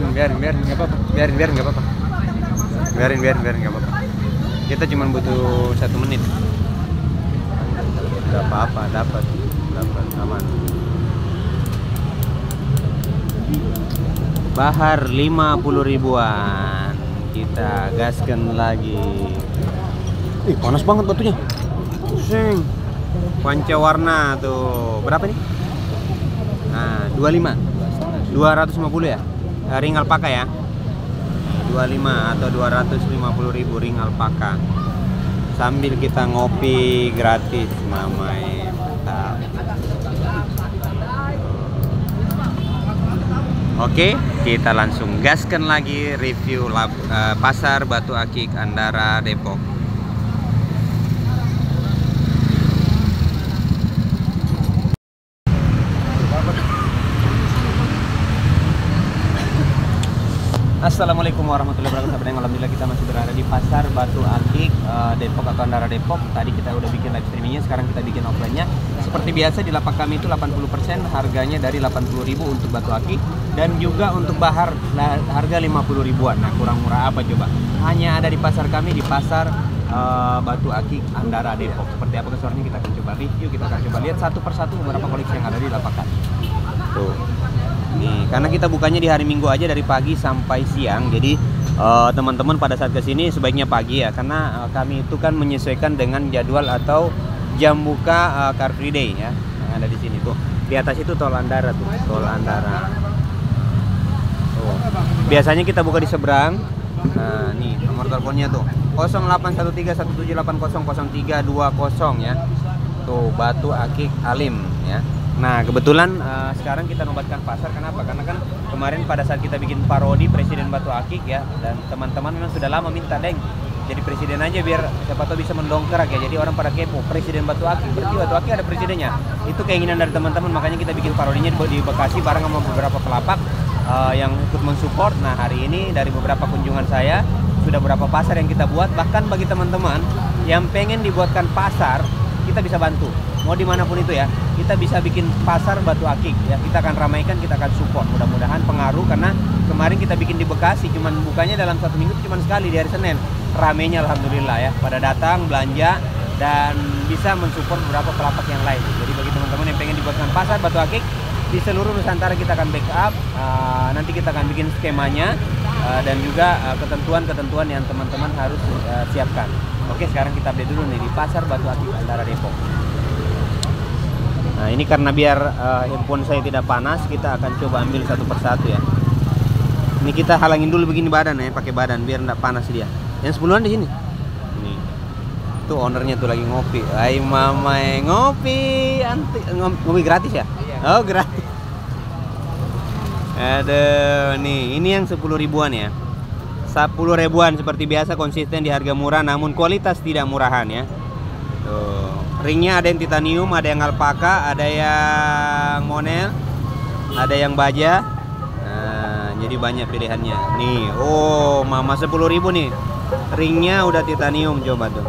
biarin biarin biarin nggak apa-apa biarin biarin nggak apa-apa biarin biarin biarin nggak apa-apa kita cuma butuh satu menit nggak apa-apa dapat dapat aman Bahar 50 ribuan kita gaskan lagi Ih, panas banget batunya. Pusing. Pancawarna tuh. Berapa nih? Nah, 25. 250 ya? Ring alpaka ya? 25 atau 250 ribu ring alpaka. Sambil kita ngopi gratis, mamai. Mantap. Oke, kita langsung gaskan lagi review lab, eh, pasar Batu Akik Andara Depok. Assalamualaikum warahmatullahi wabarakatuh. Sahabat yang Alhamdulillah kita masih berada di pasar Batu Akik eh, Depok atau Andara Depok. Tadi kita udah bikin live streamingnya, sekarang kita bikin offline-nya. Seperti biasa di lapak kami itu 80% harganya dari 80.000 untuk Batu Akik dan juga untuk Bahar la- harga 50 ribuan. Nah, kurang murah apa coba? Hanya ada di pasar kami di pasar eh, Batu Akik Andara Depok. Seperti apa kesuaranya kita akan coba review, kita akan coba lihat satu persatu beberapa koleksi yang ada di lapak kami. Tuh. Nih, karena kita bukanya di hari Minggu aja dari pagi sampai siang. Jadi eh, teman-teman pada saat ke sini sebaiknya pagi ya, karena eh, kami itu kan menyesuaikan dengan jadwal atau jam buka eh, Car Free Day ya. Yang ada di sini tuh. Di atas itu tol Andara tuh, tol Andara. Tuh. Biasanya kita buka di seberang. Nah, nih nomor teleponnya tuh 081317800320 ya. Tuh Batu Akik Alim ya. Nah kebetulan eh, sekarang kita nobatkan pasar. Kenapa? Karena kan kemarin pada saat kita bikin parodi Presiden Batu Akik ya dan teman-teman memang sudah lama minta deng jadi presiden aja biar siapa tahu bisa mendongkrak ya. Jadi orang pada kepo presiden Batu Akik? Berarti Batu Akik ada presidennya? Itu keinginan dari teman-teman. Makanya kita bikin parodinya di, Bekasi bareng sama beberapa pelapak eh, yang ikut mensupport. Nah hari ini dari beberapa kunjungan saya sudah beberapa pasar yang kita buat. Bahkan bagi teman-teman yang pengen dibuatkan pasar kita bisa bantu mau di mana pun itu ya kita bisa bikin pasar batu akik ya. Kita akan ramaikan kita akan support. Mudah-mudahan pengaruh karena kemarin kita bikin di Bekasi cuman bukanya dalam satu minggu itu cuman sekali di hari Senin. Ramenya alhamdulillah ya. Pada datang belanja dan bisa mensupport beberapa pelapak yang lain. Jadi bagi teman-teman yang pengen dibuatkan pasar batu akik di seluruh Nusantara kita akan backup uh, nanti kita akan bikin skemanya uh, dan juga uh, ketentuan-ketentuan yang teman-teman harus siapkan. Oke sekarang kita update dulu nih di pasar batu akik Antara Depok Nah ini karena biar uh, handphone saya tidak panas, kita akan coba ambil satu persatu ya. Ini kita halangin dulu begini badan ya, pakai badan biar tidak panas dia. Yang sepuluhan di sini. Ini. Tuh ownernya tuh lagi ngopi. Hai mama eh, ngopi, anti ngopi gratis ya? Oh gratis. Aduh, nih ini yang 10 ribuan ya. 10 ribuan seperti biasa konsisten di harga murah namun kualitas tidak murahan ya. Tuh, ringnya ada yang titanium, ada yang alpaka, ada yang monel, ada yang baja. Nah, jadi banyak pilihannya. Nih, oh, mama 10.000 nih. Ringnya udah titanium coba tuh.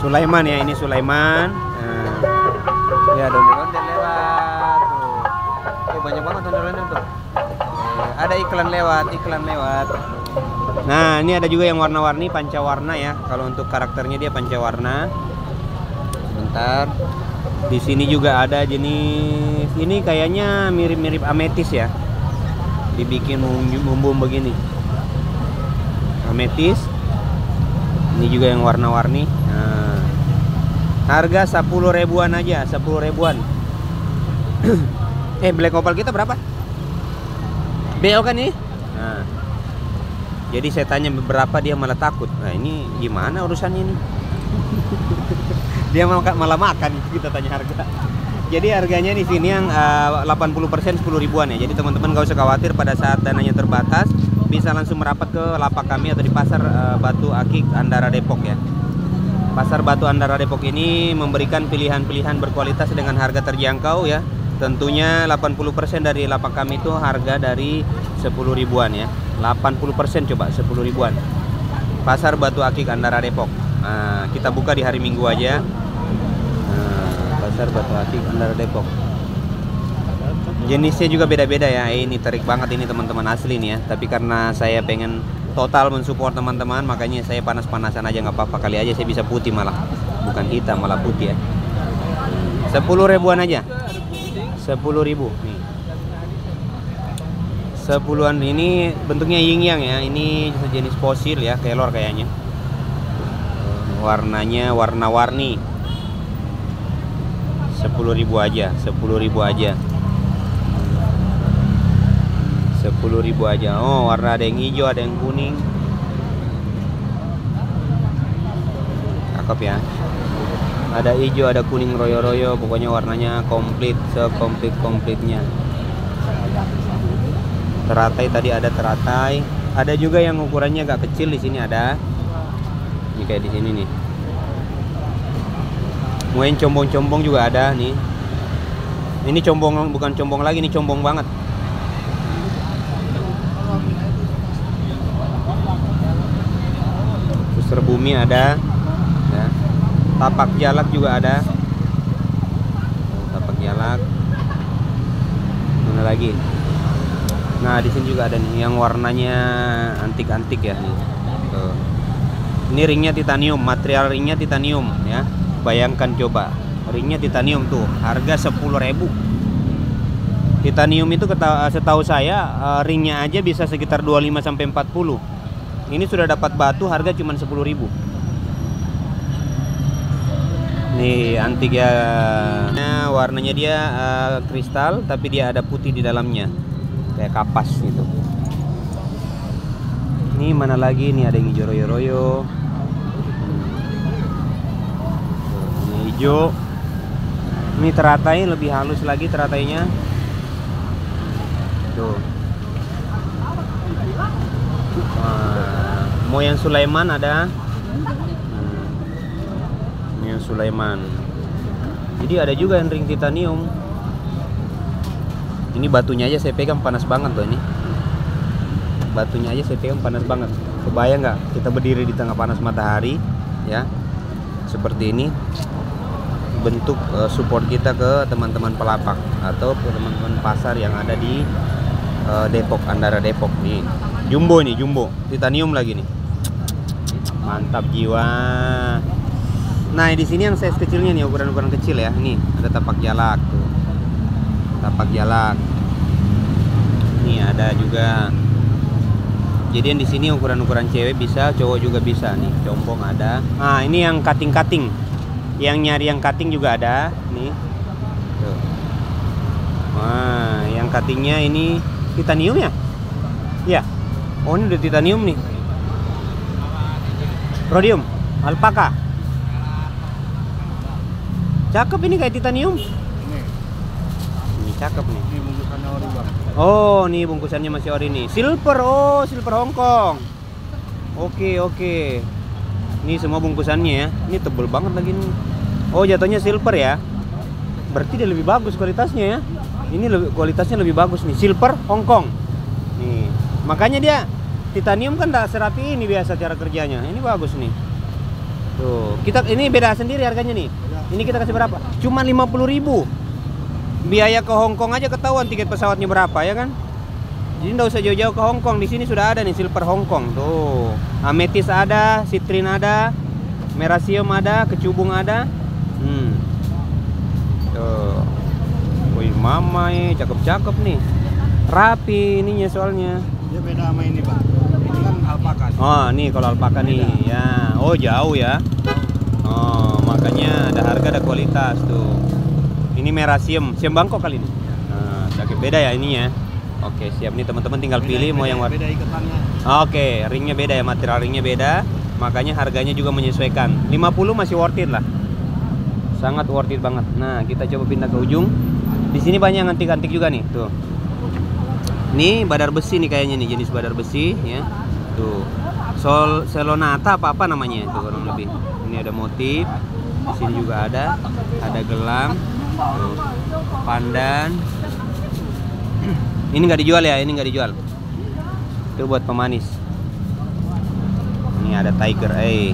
Sulaiman ya, ini Sulaiman. Nah, ya ondel-ondel lewat tuh. Eh, banyak banget ondel-ondel tuh. Eh, ada iklan lewat, iklan lewat. Nah, ini ada juga yang warna-warni pancawarna ya. Kalau untuk karakternya dia pancawarna. Sebentar. Di sini juga ada jenis ini kayaknya mirip-mirip ametis ya. Dibikin bumbu begini. Ametis. Ini juga yang warna-warni. Nah. Harga 10 ribuan aja, 10 ribuan. eh, black opal kita berapa? BL kan ini? Nah. Jadi saya tanya berapa dia malah takut. Nah, ini gimana urusannya ini? Dia malah, malah makan kita tanya harga. Jadi harganya di sini yang uh, 80% 10 ribuan ya. Jadi teman-teman gak usah khawatir pada saat dananya terbatas bisa langsung merapat ke lapak kami atau di pasar uh, Batu Akik Andara Depok ya. Pasar Batu Andara Depok ini memberikan pilihan-pilihan berkualitas dengan harga terjangkau ya. Tentunya 80% dari lapak kami itu harga dari 10 ribuan ya. 80% coba 10 ribuan. Pasar Batu Akik Andara Depok. Nah, kita buka di hari Minggu aja Pasar Batu Akik Andara Depok. jenisnya juga beda-beda ya. Ini terik banget ini teman-teman asli nih ya. Tapi karena saya pengen total mensupport teman-teman makanya saya panas-panasan aja nggak apa-apa. Kali aja saya bisa putih malah. Bukan hitam malah putih ya. Sepuluh ribuan aja. Sepuluh ribu. Nih. Sepuluhan. Ini bentuknya yin yang ya. Ini sejenis fosil ya kelor kayaknya. Warnanya warna-warni sepuluh ribu aja sepuluh ribu aja. Sepuluh ribu aja. Oh warna ada yang hijau ada yang kuning. Cakep ya. Ada hijau ada kuning royo-royo pokoknya warnanya komplit sekomplit komplitnya teratai tadi ada teratai. Ada juga yang ukurannya agak kecil di sini ada. Ini kayak di sini nih mungkin combong-combong juga ada nih. Ini combong bukan combong lagi ini combong banget. Suster bumi ada. Ya. tapak jalak juga ada. Tapak jalak. Mana lagi? Nah di sini juga ada nih yang warnanya antik-antik ya Tuh. ini ringnya titanium material ringnya titanium ya bayangkan coba. Ringnya titanium tuh harga 10.000 titanium itu setahu saya eh, ringnya aja bisa sekitar 25 sampai 40 ini sudah dapat batu harga cuma 10.000 nih antik ya. Warnanya dia uh, kristal tapi dia ada putih di dalamnya. Kayak kapas gitu. Ini mana lagi? Nih ada yang hijau royo-royo ini hijau ini teratai lebih halus lagi teratainya. Tuh. Moyan Sulaiman ada. Hmm. Moyan Sulaiman. Jadi ada juga yang ring titanium. Ini batunya aja saya pegang panas banget loh ini. Batunya aja saya pegang panas banget. Kebayang nggak? Kita berdiri di tengah panas matahari ya. Seperti ini bentuk uh, support kita ke teman-teman pelapak atau teman-teman pasar yang ada di uh, Depok Andara Depok nih. Jumbo ini jumbo. Titanium lagi nih. Mantap jiwa. Nah di sini yang size kecilnya nih ukuran-ukuran kecil ya. Ini ada tapak jalak tuh. Tapak jalak. Ini ada juga. Jadi yang di sini ukuran-ukuran cewek bisa cowok juga bisa nih. Combong ada. Nah ini yang cutting-cutting yang nyari yang cutting juga ada nih tuh Wah, yang cuttingnya ini titanium ya? Iya. Oh, ini udah titanium nih. Rhodium, alpaka. Cakep ini kayak titanium. Ini. Cakep nih. Oh, nih bungkusannya masih ori nih. Silver. Oh, silver Hong Kong. Oke, oke. Ini semua bungkusannya ya. Ini tebel banget lagi nih. Oh, jatuhnya silver ya. Berarti dia lebih bagus kualitasnya ya. Ini lebih kualitasnya lebih bagus nih. Silver Hong Kong. Nih. Makanya dia titanium kan tak serapi ini biasa cara kerjanya ini bagus nih tuh kita ini beda sendiri harganya nih ini kita kasih berapa cuma 50.000 biaya ke Hongkong aja ketahuan tiket pesawatnya berapa ya kan jadi nggak usah jauh-jauh ke Hongkong di sini sudah ada nih silver Hongkong tuh. Ametis ada citrin ada merasium ada kecubung ada. Hmm. Tuh. Wih mama ya cakep-cakep nih. Rapi ininya soalnya. Dia beda sama ini bang ini kan alpaka oh nih kalau alpaka nih. Ya. Oh jauh ya. Oh makanya ada harga ada kualitas tuh. Ini merah siem siem Bangkok kali ini. Nah, sakit beda ya ininya oke siap nih teman-teman tinggal beda, pilih beda, mau yang warna beda ikatannya oke ringnya beda ya material ringnya beda makanya harganya juga menyesuaikan 50 masih worth it lah sangat worth it banget nah kita coba pindah ke ujung di sini banyak yang antik-antik juga nih tuh ini badar besi nih kayaknya nih jenis badar besi ya. Tuh. Sol selonata apa apa namanya itu kurang lebih. Ini ada motif. Di sini juga ada. Ada gelang. Tuh. Pandan. Ini nggak dijual ya, ini nggak dijual. Itu buat pemanis. Ini ada tiger eye.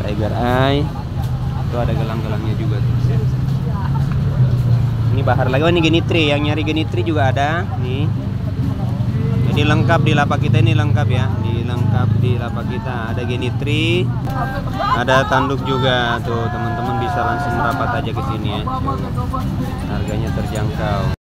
Tiger eye. Itu ada gelang-gelangnya juga tuh. Ini bahar lagi. Oh ini genitri. Yang nyari genitri juga ada. Nih. Jadi lengkap di lapak kita ini lengkap ya. Lengkap di lapak kita ada genitri, ada tanduk juga tuh teman-teman bisa langsung merapat aja ke sini ya. Harganya terjangkau.